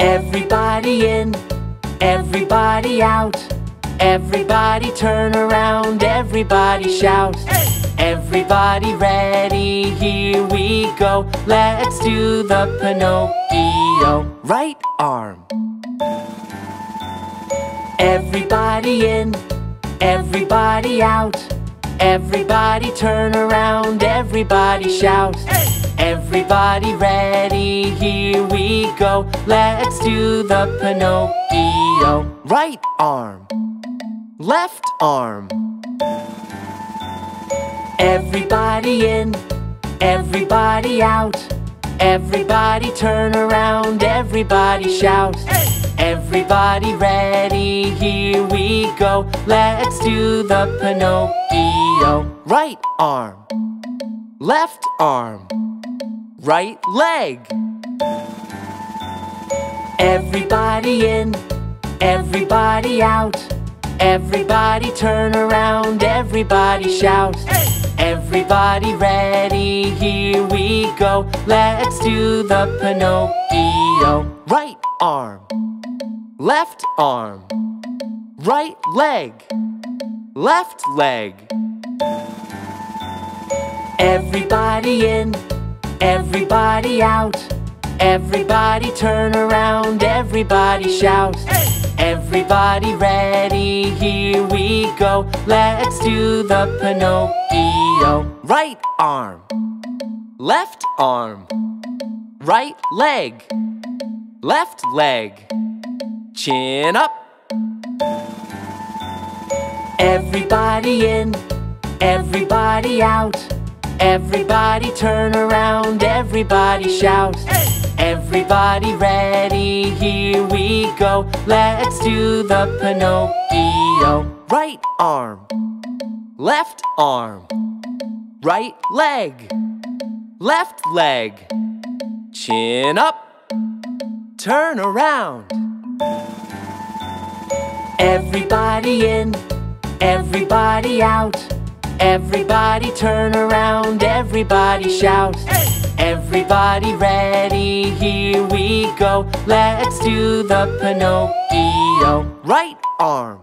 Everybody in, everybody out. Everybody turn around, everybody shout. Everybody ready, here we go. Let's do the Pinocchio. Right arm. Everybody in, everybody out. Everybody turn around, everybody shout. Everybody ready, here we go. Let's do the Pinocchio. Right arm, left arm. Everybody in, everybody out. Everybody turn around, everybody shout. Everybody ready, here we go. Let's do the Pinocchio. Right arm, left arm, right leg. Everybody in, everybody out. Everybody turn around, everybody shout. Everybody ready, here we go. Let's do the Pinocchio. Right arm, left arm, right leg, left leg. Everybody in, everybody out. Everybody turn around, everybody shout. Everybody ready, here we go. Let's do the Pinocchio. Right arm, left arm, right leg, left leg. Chin up. Everybody in, everybody out. Everybody turn around, everybody shout. Everybody ready, here we go. Let's do the Pinocchio. Right arm, left arm, right leg, left leg. Chin up, turn around. Everybody in, everybody out. Everybody turn around, everybody shout. Everybody ready, here we go. Let's do the Pinocchio. Right arm,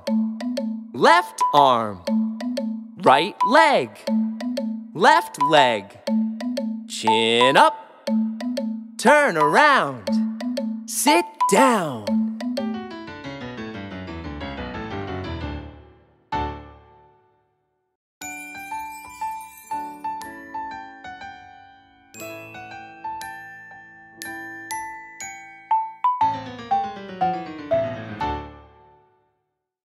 left arm, right leg, left leg. Chin up, turn around, sit down.